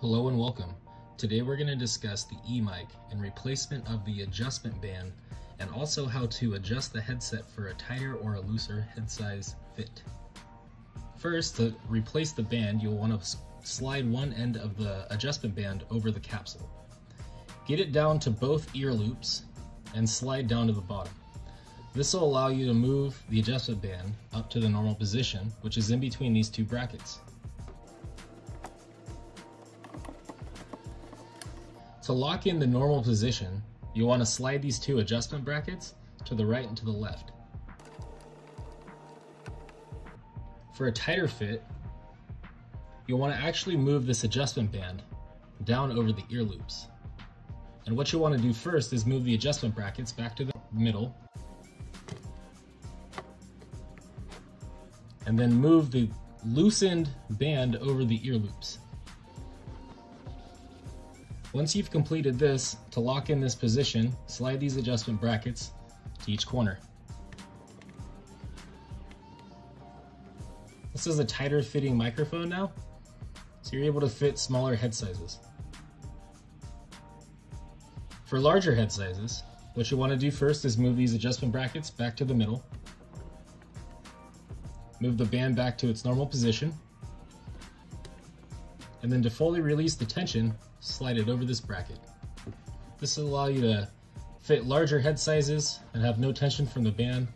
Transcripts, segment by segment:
Hello and welcome. Today we're going to discuss the eMic and replacement of the adjustment band and also how to adjust the headset for a tighter or a looser head size fit. First, to replace the band, you'll want to slide one end of the adjustment band over the capsule. Get it down to both ear loops and slide down to the bottom. This will allow you to move the adjustment band up to the normal position, which is in between these two brackets. To lock in the normal position, you want to slide these two adjustment brackets to the right and to the left. For a tighter fit, you'll want to actually move this adjustment band down over the ear loops. And what you want to do first is move the adjustment brackets back to the middle and then move the loosened band over the ear loops. Once you've completed this, to lock in this position, slide these adjustment brackets to each corner. This is a tighter fitting microphone now, so you're able to fit smaller head sizes. For larger head sizes, what you want to do first is move these adjustment brackets back to the middle. Move the band back to its normal position. And then to fully release the tension, slide it over this bracket. This will allow you to fit larger head sizes and have no tension from the band,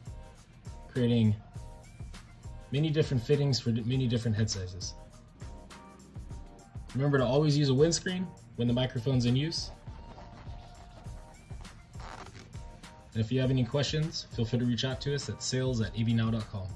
creating many different fittings for many different head sizes. Remember to always use a windscreen when the microphone's in use. And if you have any questions, feel free to reach out to us at sales at avnow.com.